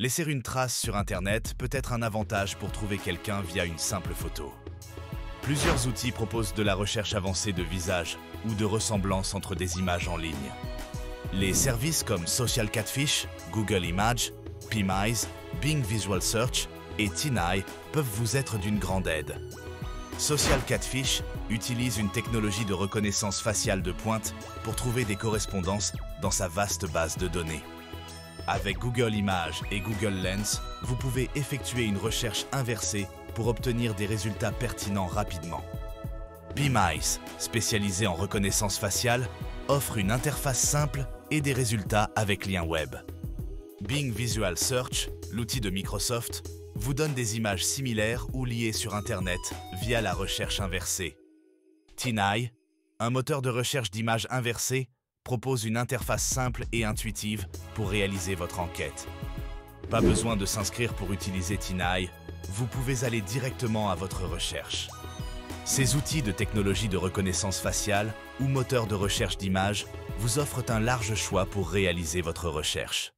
Laisser une trace sur Internet peut être un avantage pour trouver quelqu'un via une simple photo. Plusieurs outils proposent de la recherche avancée de visage ou de ressemblance entre des images en ligne. Les services comme Social Catfish, Google Images, PMIs, Bing Visual Search et TinEye peuvent vous être d'une grande aide. Social Catfish utilise une technologie de reconnaissance faciale de pointe pour trouver des correspondances dans sa vaste base de données. Avec Google Images et Google Lens, vous pouvez effectuer une recherche inversée pour obtenir des résultats pertinents rapidement. BeamEyes, spécialisé en reconnaissance faciale, offre une interface simple et des résultats avec lien web. Bing Visual Search, l'outil de Microsoft, vous donne des images similaires ou liées sur Internet via la recherche inversée. TinEye, un moteur de recherche d'images inversées, propose une interface simple et intuitive pour réaliser votre enquête. Pas besoin de s'inscrire pour utiliser TinEye, vous pouvez aller directement à votre recherche. Ces outils de technologie de reconnaissance faciale ou moteurs de recherche d'images vous offrent un large choix pour réaliser votre recherche.